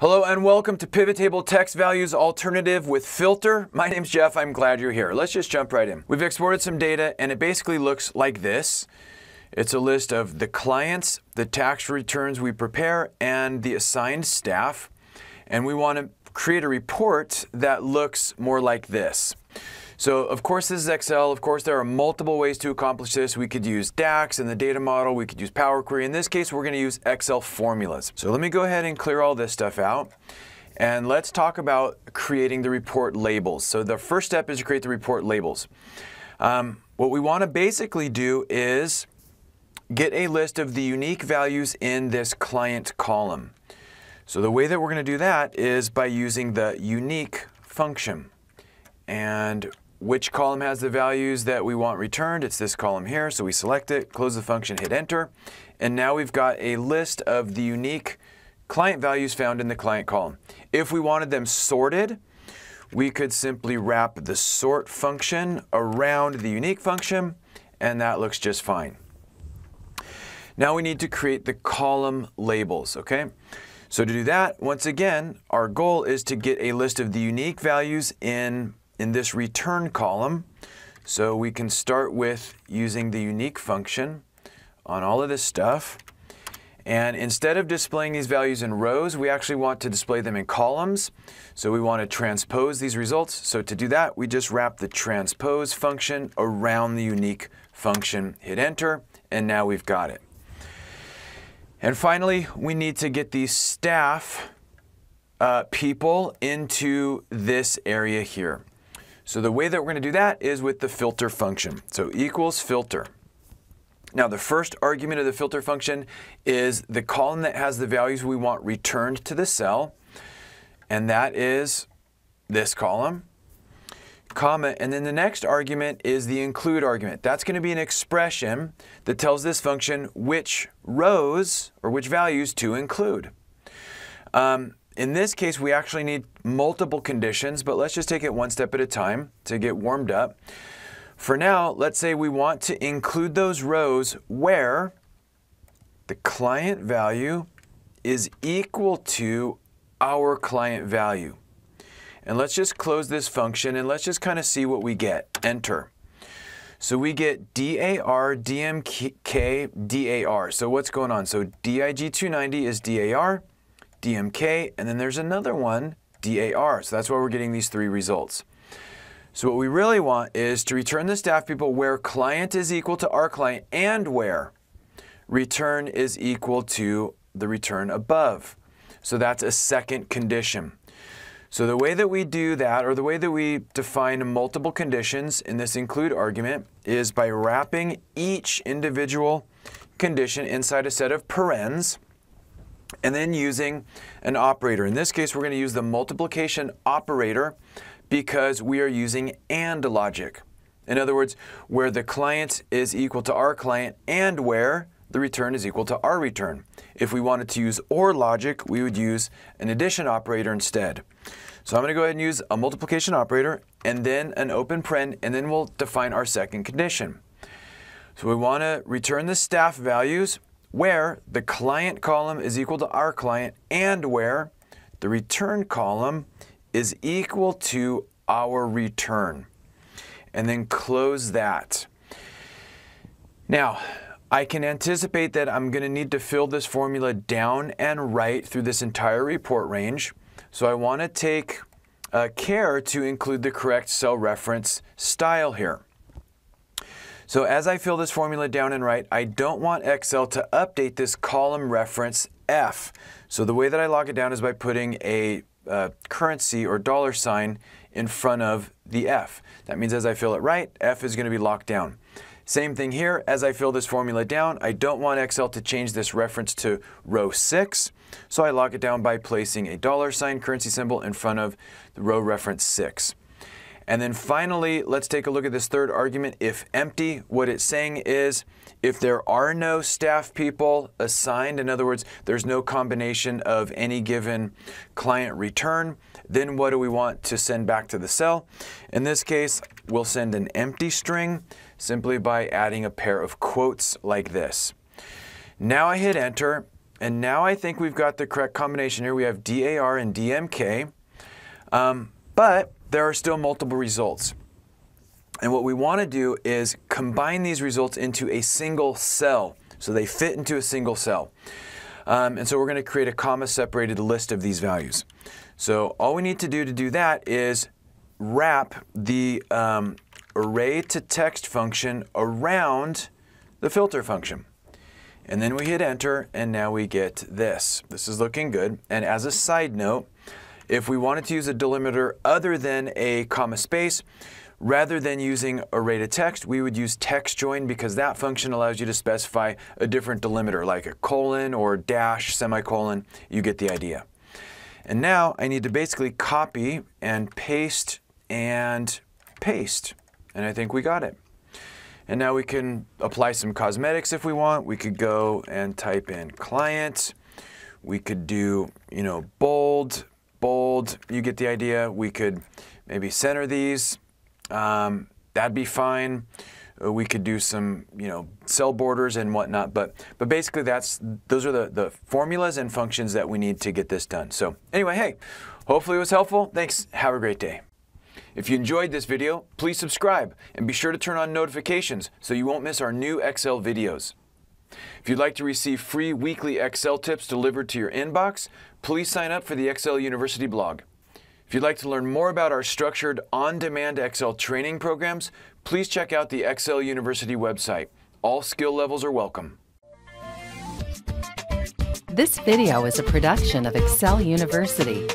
Hello and welcome to Pivot Table Text Values Alternative with Filter. My name's Jeff. I'm glad you're here. Let's just jump right in. We've exported some data and it basically looks like this. It's a list of the clients, the tax returns we prepare, and the assigned staff. And we want to create a report that looks more like this. So of course this is Excel. Of course there are multiple ways to accomplish this. We could use DAX and the data model. We could use Power Query. In this case, we're going to use Excel formulas. So let me go ahead and clear all this stuff out. And let's talk about creating the report labels. So the first step is to create the report labels. Um, what we want to basically do is get a list of the unique values in this client column. So the way that we're going to do that is by using the unique function. And which column has the values that we want returned. It's this column here, so we select it, close the function, hit enter, and now we've got a list of the unique client values found in the client column. If we wanted them sorted, we could simply wrap the sort function around the unique function, and that looks just fine. Now we need to create the column labels, okay? So to do that, once again, our goal is to get a list of the unique values in in this return column. So we can start with using the unique function on all of this stuff. And instead of displaying these values in rows, we actually want to display them in columns. So we want to transpose these results. So to do that, we just wrap the transpose function around the unique function, hit enter, and now we've got it. And finally, we need to get these staff uh, people into this area here. So the way that we're going to do that is with the filter function. So equals filter. Now the first argument of the filter function is the column that has the values we want returned to the cell, and that is this column, comma, and then the next argument is the include argument. That's going to be an expression that tells this function which rows or which values to include. Um, in this case, we actually need multiple conditions, but let's just take it one step at a time to get warmed up. For now, let's say we want to include those rows where the client value is equal to our client value. And let's just close this function and let's just kind of see what we get. Enter. So we get DAR, DMK, DAR. So what's going on? So DIG290 is DAR, DMK, and then there's another one, DAR. So that's why we're getting these three results. So what we really want is to return the staff people where client is equal to our client and where return is equal to the return above. So that's a second condition. So the way that we do that, or the way that we define multiple conditions in this include argument, is by wrapping each individual condition inside a set of parens, and then using an operator. In this case, we're going to use the multiplication operator because we are using AND logic. In other words, where the client is equal to our client and where the return is equal to our return. If we wanted to use OR logic, we would use an addition operator instead. So I'm going to go ahead and use a multiplication operator and then an open paren, and then we'll define our second condition. So we want to return the staff values where the client column is equal to our client and where the return column is equal to our return. And then close that. Now, I can anticipate that I'm going to need to fill this formula down and right through this entire report range. So I want to take uh, care to include the correct cell reference style here. So as I fill this formula down and right, I don't want Excel to update this column reference F. So the way that I log it down is by putting a uh, currency or dollar sign in front of the F. That means as I fill it right, F is going to be locked down. Same thing here, as I fill this formula down, I don't want Excel to change this reference to row 6, so I lock it down by placing a dollar sign currency symbol in front of the row reference 6. And then finally, let's take a look at this third argument. If empty, what it's saying is if there are no staff people assigned, in other words, there's no combination of any given client return, then what do we want to send back to the cell? In this case, we'll send an empty string simply by adding a pair of quotes like this. Now I hit enter And now I think we've got the correct combination here. We have DAR and DMK, um, but there are still multiple results. And what we want to do is combine these results into a single cell. So they fit into a single cell. Um, and so we're going to create a comma separated list of these values. So all we need to do to do that is wrap the um, array to text function around the filter function. And then we hit enter and now we get this. This is looking good. And as a side note, if we wanted to use a delimiter other than a comma space, Rather than using array to text, we would use text join because that function allows you to specify a different delimiter like a colon or dash semicolon. You get the idea. And now I need to basically copy and paste and paste. And I think we got it. And now we can apply some cosmetics if we want. We could go and type in client. We could do, you know, bold, bold. You get the idea. We could maybe center these um, that'd be fine. Uh, we could do some, you know, cell borders and whatnot, but but basically that's those are the, the formulas and functions that we need to get this done. So anyway, hey, hopefully it was helpful. Thanks. Have a great day. If you enjoyed this video, please subscribe and be sure to turn on notifications so you won't miss our new Excel videos. If you'd like to receive free weekly Excel tips delivered to your inbox, please sign up for the Excel University blog. If you'd like to learn more about our structured on-demand Excel training programs, please check out the Excel University website. All skill levels are welcome. This video is a production of Excel University.